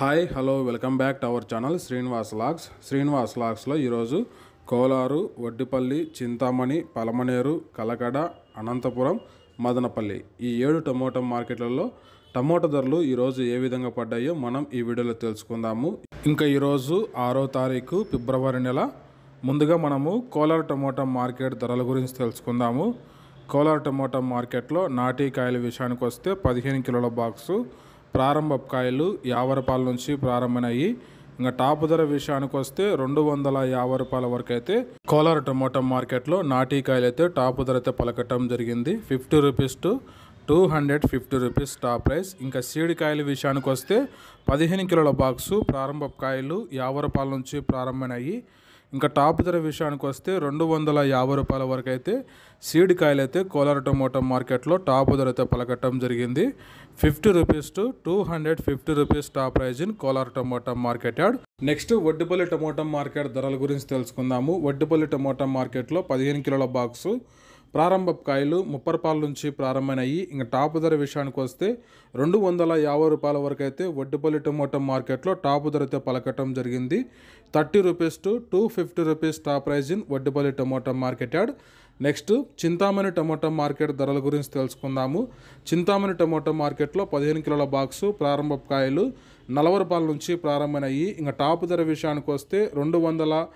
Hi hello welcome back to our channel Srinivas logs Srinivas లాగ్స్లో ఈరోజు కోలారు వడ్డిపల్లి చింతామణి పలమనేరు కలకడ అనంతపురం మదనపల్లి ఈ ఏడు tomato మార్కెట్లలో టమోటా ధరలు ఈరోజు ఏ విధంగా పడ్డాయో మనం ఈ వీడియోలో తెలుసుకుందాము. ఇంకా ఈరోజు ఆరో తారీఖు ఫిబ్రవరి నెల. ముందుగా మనము కోలార్ టమోటా మార్కెట్ ధరల గురించి తెలుసుకుందాము. కోలార్ టమోటా మార్కెట్లో నాటి కాయల విషయానికి వస్తే పదిహేను కిలోల బాక్సు ప్రారంభ కాయలు యాభై రూపాయల నుంచి ప్రారంభమయ్యి ఇంకా టాప్ ధర విషయానికి వస్తే రెండు వందల యాభై రూపాయల వరకు అయితే కోలార్ టమోటా మార్కెట్లో నాటి కాయలు అయితే టాప్ ధర అయితే పలకటం జరిగింది. Fifty rupees to two hundred fifty rupees top price. ఇంకా సీడి కాయల విషయానికి వస్తే పదిహేను కిలోల బాక్సు ప్రారంభ కాయలు యాభై రూపాయల నుంచి ప్రారంభమయ్యి ఇంకా టాప్ ధర విషయానికి వస్తే రెండు వందల యాభై రూపాయల వరకు అయితే సీడ్ కాయలు అయితే కోలార్ టమోటా మార్కెట్లో టాప్ ధర అయితే పలకట్టడం జరిగింది. Fifty rupees to two hundred fifty rupees top price in Kolar tomato market yard next Vaddipalli tomato market ధరల గురించి తెలుసుకుందాము. వడ్డిపల్లి టమోటా మార్కెట్లో పదిహేను కిలోల బాక్సు ప్రారంభ కాయలు ముప్పై నుంచి ప్రారంభమయ్యి ఇంకా టాప్ ధర విషయానికి వస్తే రెండు వందల యాభై రూపాయల వరకు అయితే వడ్డుపల్లి టమోటో మార్కెట్లో టాప్ ధర అయితే పలకటం జరిగింది. Thirty rupees to two fifty rupees top price in Vaddupalli tomato market yard. Next Chintamani tomato market ధరల గురించి తెలుసుకుందాము. చింతామణి టమోటా మార్కెట్లో పదిహేను కిలోల బాక్సు ప్రారంభ కాయలు నలభై రూపాయల నుంచి ప్రారంభమైనాయి. ఇంకా టాప్ ధర విషయానికి వస్తే రెండు వందల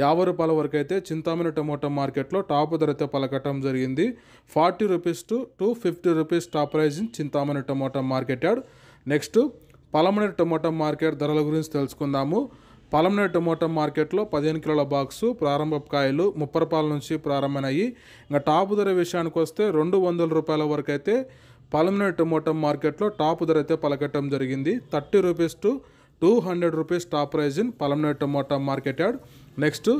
యాభై రూపాయల వరకు అయితే చింతామణి టమోటా మార్కెట్లో టాప్ ధర అయితే పలకటం జరిగింది. Forty rupees to two fifty rupees top price in Chintamani tomato market yard. Next Palamaner tomato market ధరల గురించి తెలుసుకుందాము. పలమనేరు టమోటా మార్కెట్లో పదిహేను కిలోల బాక్సు ప్రారంభ కాయలు ముప్పై రూపాయల నుంచి ప్రారంభమయ్యి ఇంకా టాప్ ధర విషయానికి వస్తే రెండు వందల రూపాయల వరకు అయితే పలమనేరు టమోటా మార్కెట్లో టాప్ ధర అయితే పలకటం జరిగింది. Thirty rupees to two hundred rupees top price in Palamaner tomato market yard next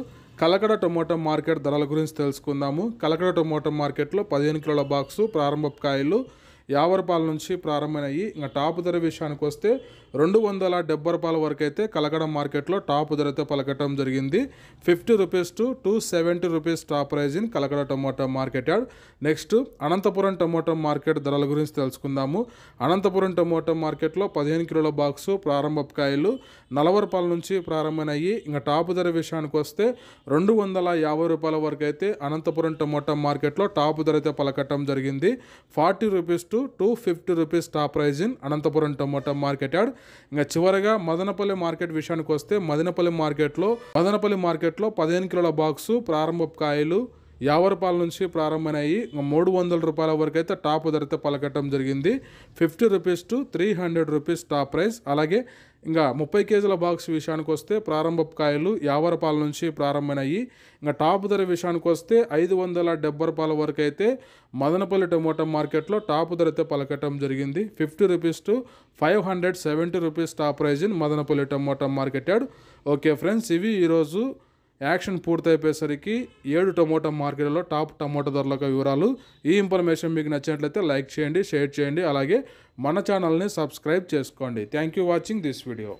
Kalakada tomato market ధరల గురించి తెలుసుకుందాము. కలకడ టొమాటో మార్కెట్లో పదిహేను కిలోల బాక్సు ప్రారంభ కాయలు యాభై రూపాయల నుంచి ప్రారంభమయ్యి ఇంకా టాప్ ధర విషయానికి వస్తే రెండు వందల డెబ్బై రూపాయల వరకు అయితే కలకడం మార్కెట్లో టాప్ ధరతో పలకటం జరిగింది. Fifty rupees to two seventy rupees top price in Kalakada tomato market yard next Anantapuram tomato market ధరల గురించి తెలుసుకుందాము. అనంతపురం టమోటా మార్కెట్లో పదిహేను కిలోల బాక్సు ప్రారంభ కాయలు నలభై రూపాయల నుంచి ప్రారంభమయ్యి ఇంకా టాప్ ధర విషయానికి వస్తే రెండు వందల యాభై రూపాయల వరకు అయితే అనంతపురం టమోటా మార్కెట్లో టాప్ ధర అయితే పలకటం జరిగింది. Forty rupees to two fifty rupees top price in Anantapuram tomato market yard ఇంకా చివరగా మదనపల్లి మార్కెట్ విషయానికి వస్తే మదనపల్లి మార్కెట్లో మదనపల్లి మార్కెట్లో పదిహేను కిలోల బాక్సు ప్రారంభ కాయలు యాభై రూపాయల నుంచి ప్రారంభమయ్యి మూడు వందల రూపాయల వరకు అయితే టాప్ ధరతో పలకటం జరిగింది. Fifty rupees to three hundred rupees top price. అలాగే ఇంకా ముప్పై కేజీల బాక్స్ విషయానికి వస్తే ప్రారంభ కాయలు యాభై రూపాయల నుంచి ప్రారంభమయ్యి ఇంకా టాప్ ధర విషయానికి వస్తే ఐదు వందల డెబ్బై రూపాయల వరకు అయితే మదనపల్లి టమోటా మార్కెట్లో టాప్ ధరతో పలకటం జరిగింది. Fifty rupees to five hundred seventy rupees top price in Madanapalle tomato market okay friends ఇవి ఈరోజు యాక్షన్ పూర్తయిపోయేసరికి ఏడు టమోటా మార్కెట్లో టాప్ టమోటా ధరల వివరాలు. ఈ ఇన్ఫర్మేషన్ మీకు నచ్చినట్లయితే లైక్ చేయండి షేర్ చేయండి. అలాగే మన ఛానల్ని సబ్స్క్రైబ్ చేసుకోండి. Thank you watching this video.